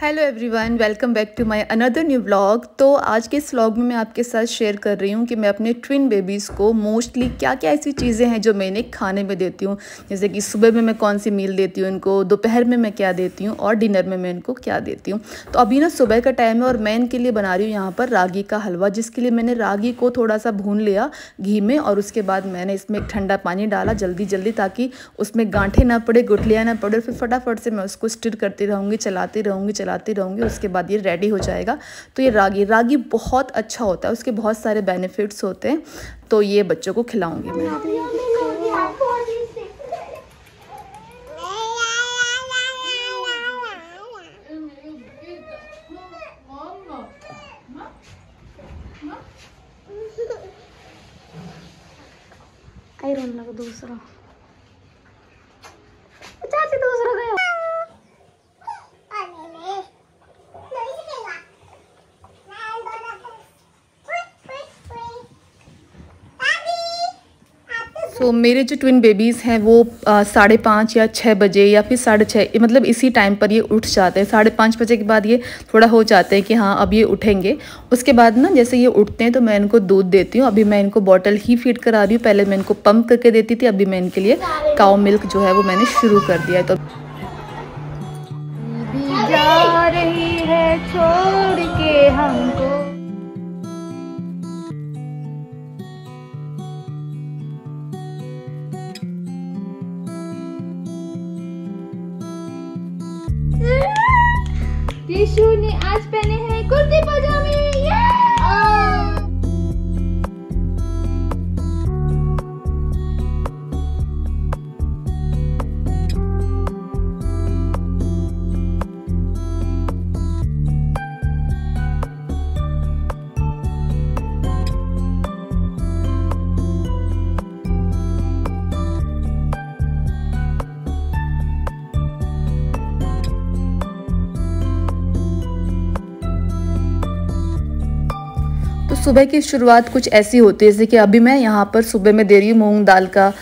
Hello everyone welcome back to my another new vlog तो आज के इस व्लॉग में मैं आपके साथ शेयर कर रही हूँ कि मैं अपने ट्विन बेबीज़ को मोस्टली क्या क्या ऐसी चीज़ें हैं जो मैंने खाने में देती हूँ। जैसे कि सुबह में मैं कौन सी मील देती हूँ इनको, दोपहर में मैं क्या देती हूँ और डिनर में मैं इनको क्या देती हूँ। तो अभी ना सुबह का टाइम है और मैं इनके लिए बना रही हूँ यहाँ पर रागी का हलवा, जिसके लिए मैंने रागी को थोड़ा सा भून लिया घी में और उसके बाद मैंने इसमें ठंडा पानी डाला जल्दी जल्दी ताकि उसमें गांठे ना पड़े, गुठलियाँ ना पड़े फिर फटाफट से मैं उसको स्टिर करती रहूँगी, चलाती रहूँगी चलाती रहूँगी, उसके बाद ये रेडी हो जाएगा। तो ये रागी रागी बहुत अच्छा होता है, उसके बहुत सारे बेनिफिट्स होते हैं। तो ये बच्चों को खिलाऊँगी मैं। दूसरा चाची दूसरा गया सो so, मेरे जो ट्विन बेबीज़ हैं वो साढ़े पाँच या छः बजे या फिर साढ़े छः मतलब इसी टाइम पर ये उठ जाते हैं। साढ़े पाँच बजे के बाद ये थोड़ा हो जाते हैं कि हाँ अब ये उठेंगे। उसके बाद ना जैसे ये उठते हैं तो मैं इनको दूध देती हूँ। अभी मैं इनको बॉटल ही फ़ीड करा रही हूँ। पहले मैं इनको पम्प करके देती थी अभी मैं इनके लिए काव मिल्क जो है वो मैंने शुरू कर दिया है। तो सुबह की शुरुआत कुछ ऐसी होती है जैसे कि अभी मैं यहाँ पर सुबह में दे रही हूँ मूँग दाल का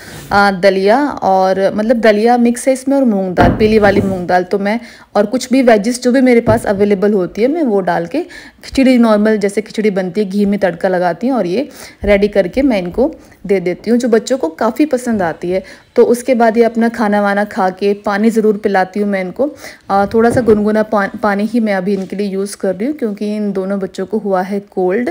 दलिया और मतलब दलिया मिक्स है इसमें और मूँग दाल पीली वाली मूँग दाल तो मैं और कुछ भी वेजिस जो भी मेरे पास अवेलेबल होती है मैं वो डाल के खिचड़ी नॉर्मल जैसे खिचड़ी बनती है घी में तड़का लगाती हूँ और ये रेडी करके मैं इनको दे देती हूँ जो बच्चों को काफ़ी पसंद आती है। तो उसके बाद ये अपना खाना वाना खा के पानी ज़रूर पिलाती हूँ मैं इनको। थोड़ा सा गुनगुना पा, पानी ही मैं अभी इनके लिए यूज़ कर रही हूँ क्योंकि इन दोनों बच्चों को हुआ है कोल्ड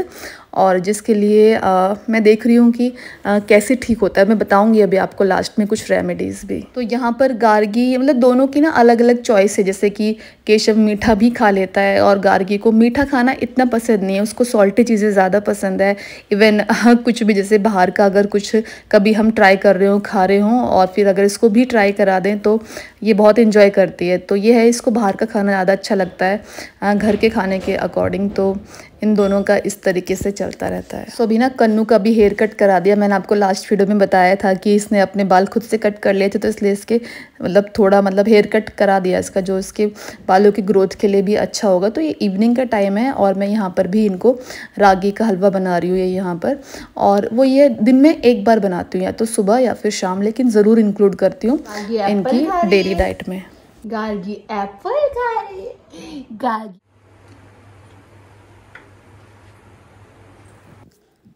और जिसके लिए आ, मैं देख रही हूँ कि आ, कैसे ठीक होता है। मैं बताऊँगी अभी आपको लास्ट में कुछ रेमेडीज़ भी। तो यहाँ पर गार्गी मतलब दोनों की ना अलग अलग चॉइस है। जैसे कि केशव मीठा भी खा लेता है और गार्गी को मीठा खाना इतना पसंद नहीं है। उसको सॉल्टी चीज़ें ज़्यादा पसंद है। इवन कुछ भी जैसे बाहर का अगर कुछ कभी हम ट्राई कर रहे हो खा रहे हों और फिर अगर इसको भी ट्राई करा दें तो ये बहुत इन्जॉय करती है। तो ये है इसको बाहर का खाना ज़्यादा अच्छा लगता है घर के खाने के अकॉर्डिंग तो। इन दोनों का इस तरीके से चलता रहता है। सो अभी ना कन्नू का भी हेयर कट करा दिया। मैंने आपको लास्ट वीडियो में बताया था कि इसने अपने बाल खुद से कट कर लिए थे तो इसलिए इसके मतलब थोड़ा मतलब हेयर कट करा दिया इसका जो इसके बालों की ग्रोथ के लिए भी अच्छा होगा। तो ये इवनिंग का टाइम है और मैं यहाँ पर भी इनको रागी का हलवा बना रही हूँ ये यहाँ पर। और वो ये दिन में एक बार बनाती हूँ या तो सुबह या फिर शाम लेकिन ज़रूर इंक्लूड करती हूँ इनकी डेली डाइट में। गार्गी एप्पल खा रही गार्गी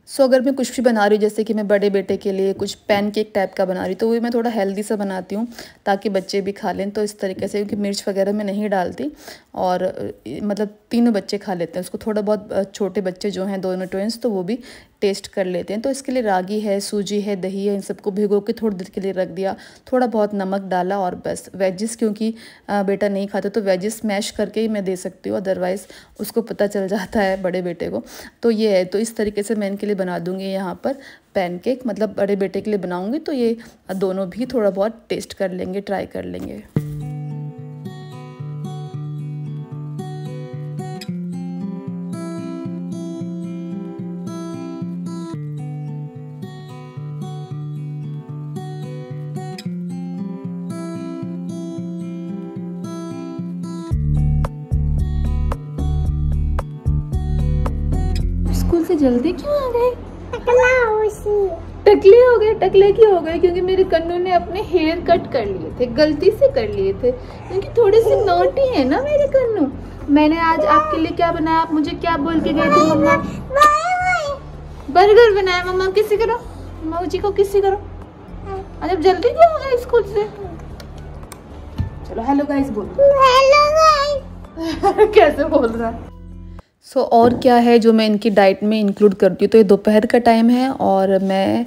सो so, अगर मैं कुछ भी बना रही हूँ जैसे कि मैं बड़े बेटे के लिए कुछ पैन केक टाइप का बना रही हूँ तो वो मैं थोड़ा हेल्दी सा बनाती हूँ ताकि बच्चे भी खा लें। तो इस तरीके से क्योंकि मिर्च वगैरह मैं नहीं डालती और मतलब तीनों बच्चे खा लेते हैं। उसको थोड़ा बहुत छोटे बच्चे जो हैं दोनों ट्वेंस तो वो भी टेस्ट कर लेते हैं। तो इसके लिए रागी है, सूजी है, दही है, इन सबको भिगो के थोड़ी देर के लिए रख दिया। थोड़ा बहुत नमक डाला और बस। वेजिस क्योंकि बेटा नहीं खाता तो वेजिस मैश करके ही मैं दे सकती हूँ। अदरवाइज़ उसको पता चल जाता है बड़े बेटे को। तो ये है। तो इस तरीके से मैं इनके लिए बना दूँगी यहाँ पर पैनकेक मतलब बड़े बेटे के लिए बनाऊँगी तो ये दोनों भी थोड़ा बहुत टेस्ट कर लेंगे ट्राई कर लेंगे। से जल्दी क्यों आ गए? टकले हो गए टकले क्यों हो गए? क्योंकि मेरे कन्नू ने अपने हेयर कट कर लिए थे गलती से कर लिए थे। क्योंकि थोड़े से नोटी है ना मेरे कन्नू? मैंने आज आपके लिए क्या बनाया? आप मुझे क्या बोल के गए थे मम्मा? बर्गर बनाया मम्मा? किसी करो? मम्मा जी को किसी करो? अरे जल्दी क्यों हो गए स्कूल से? चलो हेलो गाइस बोल। हेलो गाइस कैसे बोल रहा है? सो so, और क्या है जो मैं इनकी डाइट में इंक्लूड करती हूँ? तो ये दोपहर का टाइम है और मैं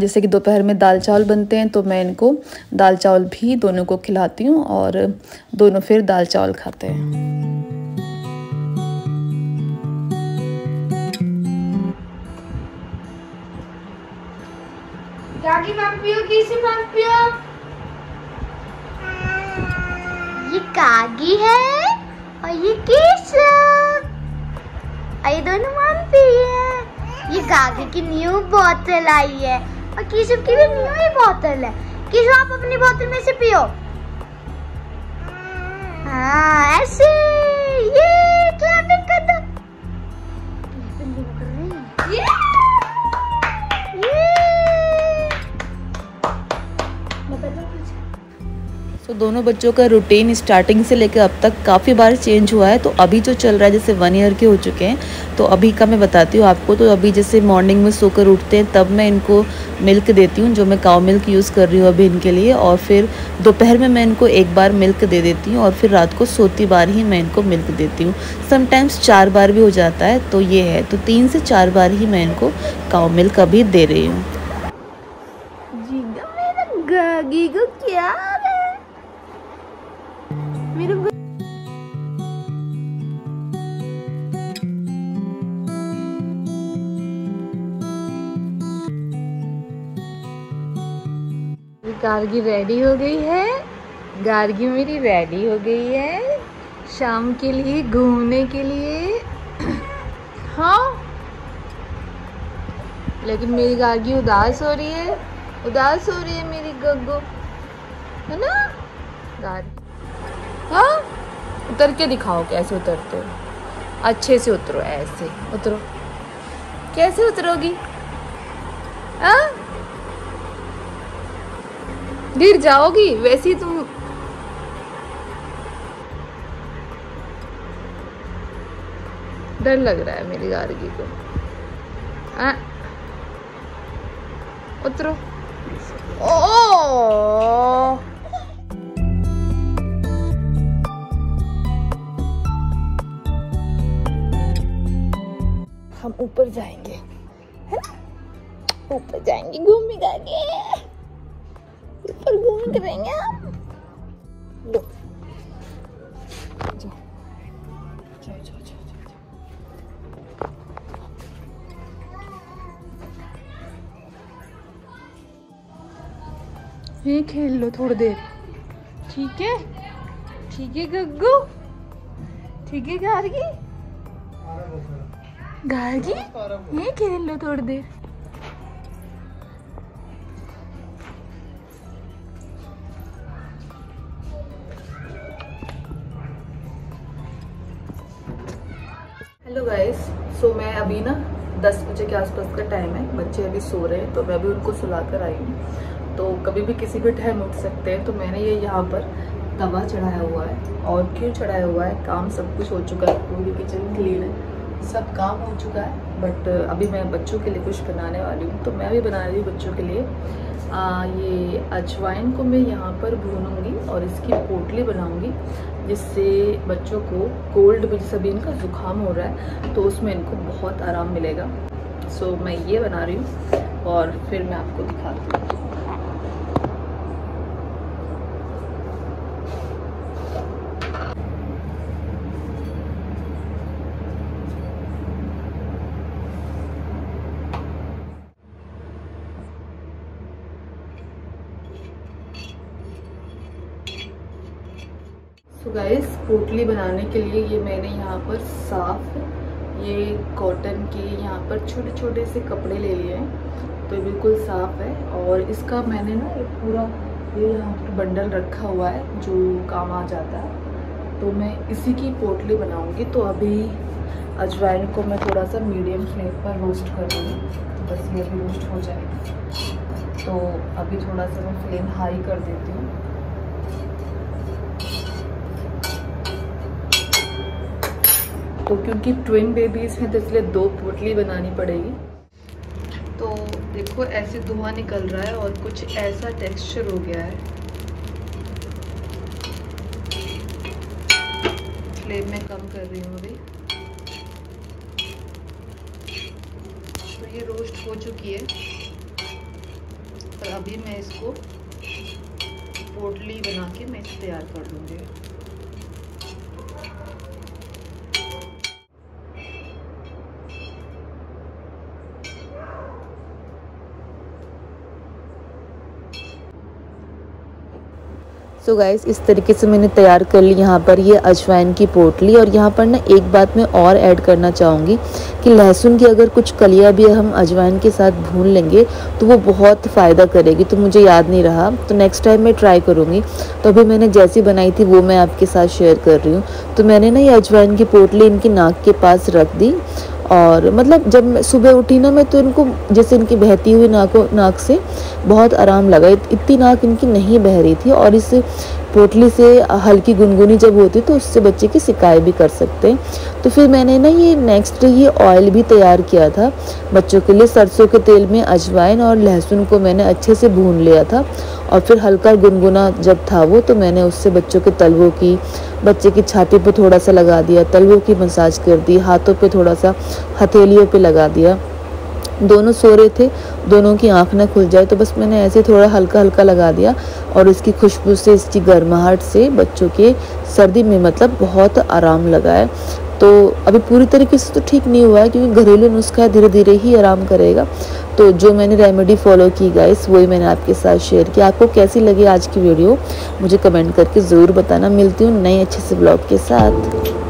जैसे कि दोपहर में दाल चावल बनते हैं तो मैं इनको दाल चावल भी दोनों को खिलाती हूँ और दोनों फिर दाल चावल खाते हैं। पियो किसी पियो? ये कागी है और ये केशव ये दोनों मानती है ये गागी की न्यू बोतल आई है। और केशव की भी न्यू ही बोतल है। केशव, आप अपनी बोतल में से पियो। हाँ ऐसे। दोनों बच्चों का रूटीन स्टार्टिंग से लेकर अब तक काफ़ी बार चेंज हुआ है तो अभी जो चल रहा है, जैसे वन ईयर के हो चुके हैं तो अभी का मैं बताती हूँ आपको तो अभी जैसे मॉर्निंग में सोकर उठते हैं, तब मैं इनको मिल्क देती हूँ, जो मैं काव मिल्क यूज़ कर रही हूँ अभी इनके लिए, और फिर दोपहर में मैं इनको एक बार मिल्क दे देती हूँ, और फिर रात को सोती बार ही मैं इनको मिल्क देती हूँ। समटाइम्स चार बार भी हो जाता है तो ये है तो तीन से चार बार ही मैं इनको काव मिल्क अभी दे रही हूँ। गागी क्या? गार्गी रेडी हो गई है। गार्गी मेरी रेडी हो गई है। शाम के लिए, घूमने के लिए। हाँ। लेकिन मेरी गार्गी उदास हो रही है। उदास हो रही है मेरी गग्गो। है ना? गार्गी। हाँ? उतर के दिखाओ कैसे उतरते हो। अच्छे से उतरो, ऐसे उतरो। कैसे उतरोगी? हाँ? गिर जाओगी, वैसे ही तुम डर लग रहा है मेरी गार्गी को। आ? उतरो। ओ! हम ऊपर जाएँगे ऊपर जाएँगे घूमेगा ऊपर घूम करेंगे लो। ये खेल लो थोड़ी देर। ठीक है? ठीक है, गग्गू? ठीक है, गार्गी? गार्गी, ये खेल लो थोड़ी देर। हेलो गाइस सो मैं अभी ना 10 बजे के आसपास का टाइम है, बच्चे अभी सो रहे हैं तो मैं भी उनको सुला कर आई हूँ। तो कभी भी किसी भी टाइम उठ सकते हैं तो मैंने ये यहाँ पर तवा चढ़ाया हुआ है। और क्यों चढ़ाया हुआ है? काम सब कुछ हो चुका है, पूरी किचन क्लीन है। सब काम हो चुका है बट अभी मैं बच्चों के लिए कुछ बनाने वाली हूँ तो मैं भी बना रही हूँ बच्चों के लिए। आ, ये अजवाइन को मैं यहाँ पर भूनूँगी और इसकी पोटली बनाऊँगी जिससे बच्चों को कोल्ड भी जैसे अभी इनका ज़ुकाम हो रहा है तो उसमें इनको बहुत आराम मिलेगा। सो मैं ये बना रही हूँ और फिर मैं आपको दिखाती हूँ। तो गाइस पोटली बनाने के लिए ये मैंने यहाँ पर साफ़ ये कॉटन के यहाँ पर छोटे छोटे से कपड़े ले लिए हैं। तो बिल्कुल साफ़ है और इसका मैंने ना एक पूरा ये यहाँ पर बंडल रखा हुआ है जो काम आ जाता है। तो मैं इसी की पोटली बनाऊँगी। तो अभी अजवाइन को मैं थोड़ा सा मीडियम फ्लेम पर रोस्ट कर दूँगी तो बस ये अभी रोस्ट हो जाएगी। तो अभी थोड़ा सा मैं फ्लेम हाई कर देती हूँ। तो क्योंकि ट्विन बेबीज़ हैं तो इसलिए दो पोटली बनानी पड़ेगी। तो देखो, ऐसे धुआँ निकल रहा है और कुछ ऐसा टेक्सचर हो गया है। फ्लेम में कम कर रही हूँ अभी। तो ये रोस्ट हो चुकी है। और अभी मैं इसको पोटली बना के मैं तैयार कर लूँगी। सो so गाइस इस तरीके से मैंने तैयार कर ली यहाँ पर ये अजवाइन की पोटली और यहाँ पर ना एक बात मैं और ऐड करना चाहूँगी कि लहसुन की अगर कुछ कलियाँ भी हम अजवाइन के साथ भून लेंगे तो वो बहुत फ़ायदा करेगी। तो मुझे याद नहीं रहा। तो नेक्स्ट टाइम मैं ट्राई करूँगी। तो अभी मैंने जैसी बनाई थी वो मैं आपके साथ शेयर कर रही हूँ। तो मैंने ना ये अजवाइन की पोटली इनकी नाक के पास रख दी और मतलब जब मैं सुबह उठी ना, मैं तो इनको, जैसे इनकी बहती हुई नाकों, नाक से बहुत आराम लगा। इतनी नाक इनकी नहीं बह रही थी और इस पोटली से हल्की गुनगुनी जब होती तो उससे बच्चे की सिकाई भी कर सकते हैं। तो फिर मैंने ना ये नेक्स्ट ये ऑयल भी तैयार किया था। बच्चों के लिए सरसों के तेल में अजवाइन और लहसुन को मैंने अच्छे से भून लिया था। और फिर हल्का गुनगुना जब था वो तो मैंने उससे बच्चों के तलवों की, बच्चे की छाती पर थोड़ा सा लगा दिया, तलवों की मसाज कर दी, हाथों पर थोड़ा सा, हथेलियों पर लगा दिया। दोनों सो रहे थे, दोनों की आँख ना खुल जाए तो बस मैंने ऐसे थोड़ा हल्का हल्का लगा दिया और इसकी खुशबू से, इसकी गर्माहट से बच्चों के सर्दी में मतलब बहुत आराम लगा है। तो अभी पूरी तरीके से तो ठीक नहीं हुआ है, क्योंकि घरेलू नुस्खा धीरे धीरे ही आराम करेगा। तो जो मैंने रेमेडी फॉलो की गाइस वही मैंने आपके साथ शेयर किया। आपको कैसी लगी आज की वीडियो मुझे कमेंट करके ज़रूर बताना। मिलती हूँ नए अच्छे से ब्लॉग के साथ।